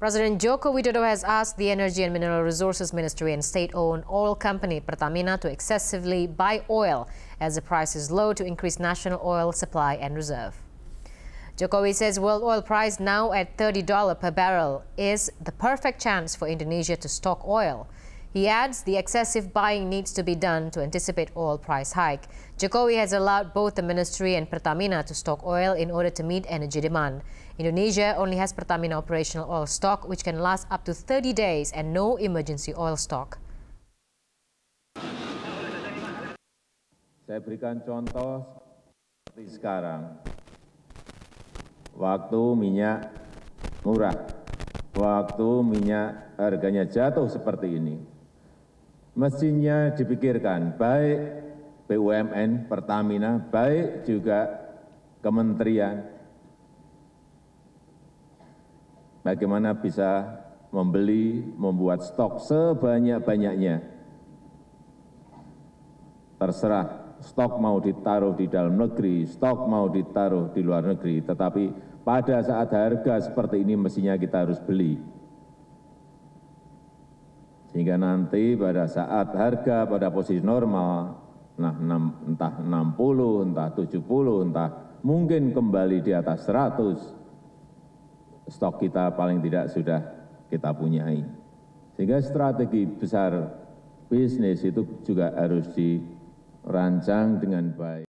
President Joko Widodo has asked the Energy and Mineral Resources Ministry and state-owned oil company Pertamina to excessively buy oil as the price is low to increase national oil supply and reserve. Jokowi says world oil price now at $30 per barrel is the perfect chance for Indonesia to stock oil. He adds the excessive buying needs to be done to anticipate oil price hike. Jokowi has allowed both the ministry and Pertamina to stock oil in order to meet energy demand. Indonesia only has Pertamina operational oil stock which can last up to 30 days and no emergency oil stock. Saya berikan contoh seperti sekarang. Waktu minyak murah, waktu minyak harganya jatuh seperti ini. Mestinya dipikirkan baik BUMN, Pertamina, baik juga kementerian, bagaimana bisa membeli, membuat stok sebanyak-banyaknya. Terserah stok mau ditaruh di dalam negeri, stok mau ditaruh di luar negeri, tetapi pada saat harga seperti ini mestinya kita harus beli. Sehingga nanti pada saat harga pada posisi normal, nah entah 60, entah 70, entah mungkin kembali di atas 100, stok kita paling tidak sudah kita punyai. Sehingga strategi besar bisnis itu juga harus dirancang dengan baik.